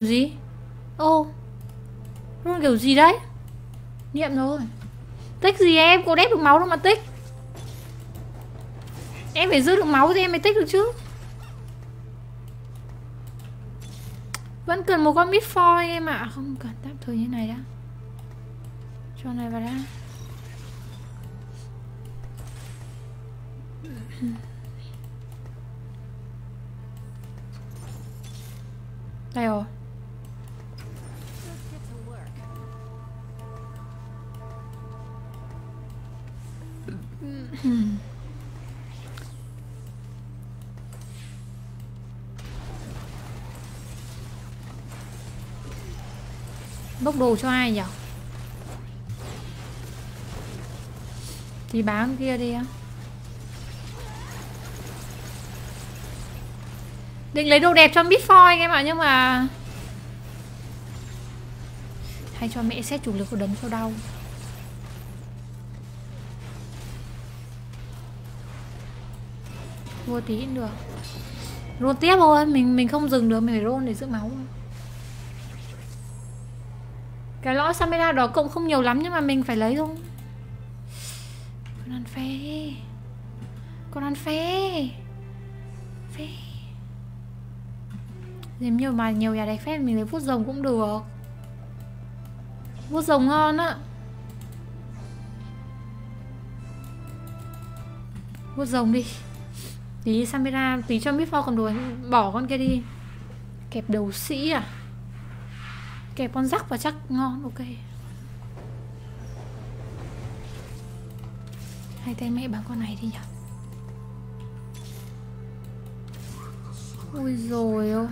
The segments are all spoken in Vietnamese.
Gì? Ô Run kiểu gì đấy? Niệm rồi Tích gì em? Cô đép được máu đâu mà tích Em phải giữ được máu thì em mới tích được chứ Vẫn cần một con midfoy em ạ à. Không cần tạm thời như này đã Cho này vào đã Đây rồi Ừ. Bốc đồ cho ai nhỉ? Thì bán kia đi á. Định lấy đồ đẹp cho Bitfoy anh em ạ, Nhưng mà Hay cho mẹ xét chủ lực của đấm cho đau. Mua tí cũng được. Rôn tiếp thôi, Mình mình không dừng được, Mình phải rôn để giữ máu Cái lõi Samira đó cộng không nhiều lắm Nhưng mà mình phải lấy thôi. Con ăn phê. Con ăn phê. Phê. Nếu nhiều mà nhiều nhà đẹp phép Mình lấy vuốt rồng cũng được. Vuốt rồng ngon á. Vuốt rồng đi. Tí Samira, Tí cho biết còn đồ Bỏ con kia đi. Kẹp đầu sĩ à? Kẹp con rắc vào chắc ngon, Ok. Hai tay mẹ bán con này đi nhỉ? Ôi rồi ôi.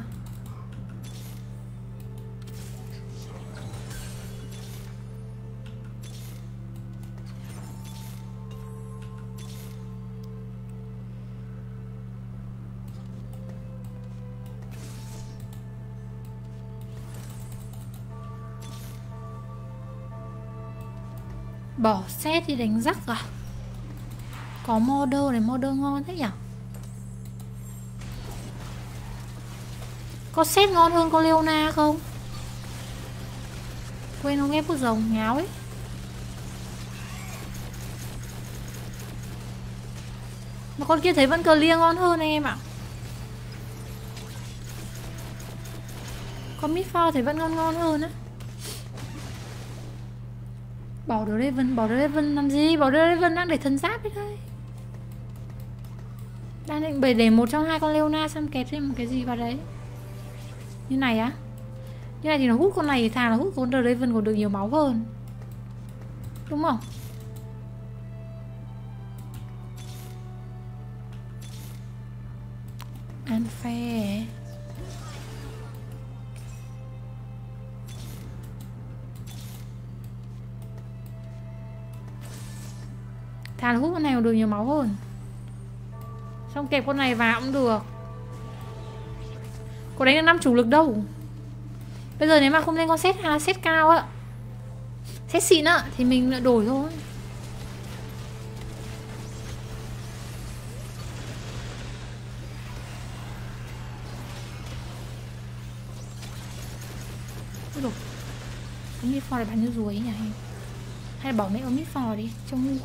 Bỏ xét đi đánh rắc à? Có model này model ngon thế nhỉ? Có xét ngon hơn có Leona không? Quên không nghe bút rồng nháo ấy. Mà con kia thấy vẫn cờ lia ngon hơn anh em ạ. Con mít pho thấy vẫn ngon ngon hơn á. Bỏ đồ Raven, bỏ đồ Raven làm gì? Bỏ đồ Raven đang để thần giáp đấy thôi. Đang định bày để một trong hai con Leona xong kẹt thêm một cái gì vào đấy. Như này á? Như này thì nó hút con này thì thà là hút con The Raven còn được nhiều máu hơn. Đúng không? Unfair. Thà hút con này được nhiều máu hơn. Xong kẹp con này vào cũng được. Có đánh được 5 chủ lực đâu. Bây giờ nếu mà không lên con set ha, set cao á Set xịn á Thì mình đổi thôi. Ôi dồi Ông mít phò này bán như ruồi ấy nhỉ? Hay là bỏ mẹ ông mít phò đi Trông ngu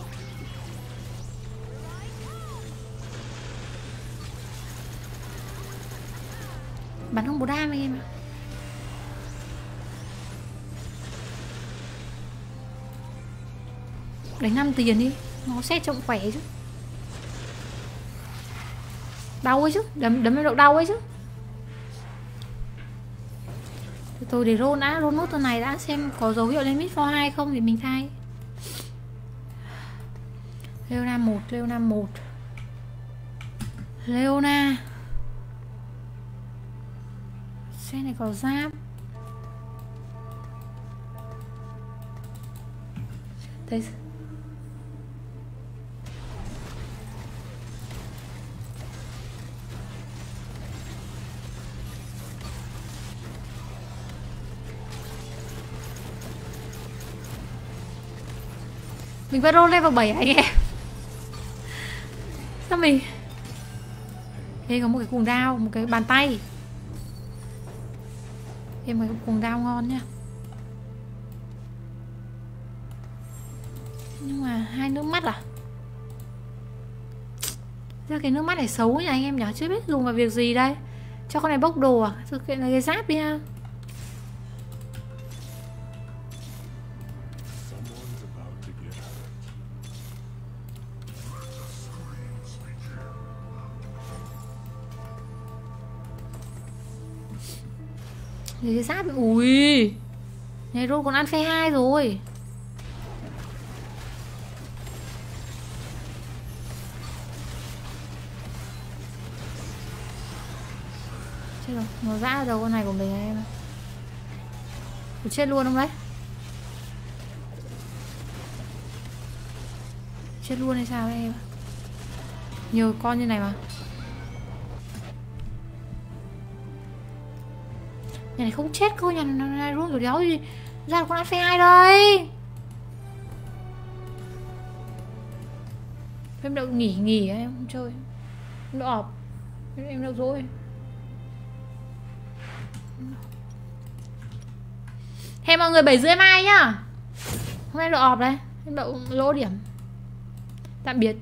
Bắn không bố đam anh em ạ. Đánh 5 tiền đi Nó xét trông khỏe chứ. Đau ấy chứ Đấm, đấm độ đau ấy chứ. Tôi để roll đã Roll nốt tuần này đã xem có dấu hiệu lên mid for hai không Thì mình thay. Leona một Leona một. Leona. Xe này có giáp. Thấy Mình vẫn roll level 7 anh em? Sao mình Đây có một cái cuồng đao, Một cái bàn tay thêm mấy cuồng dao ngon nha. Nhưng mà hai nước mắt à? Ra cái nước mắt này xấu nhỉ anh em nhỉ? Chưa biết dùng vào việc gì đây. Cho con này bốc đồ à? Thực hiện là cái giáp đi ha. Lấy cái giáp ui! Này rốt còn ăn phe hai rồi. Chết rồi nó dã đầu con này của mình em Ủa, chết luôn không đấy? Chết luôn hay sao đấy em nhiều con như này mà. Nhà này không chết cơ, nhà này luôn rồi đéo gì ra con ăn phê hai đây. Em đậu nghỉ nghỉ em không chơi. Em đậu ọp. Em đậu dối hẹn mọi người bảy rưỡi mai nhá. Hôm nay đậu ọp đây. Em đậu lỗ điểm. Tạm biệt.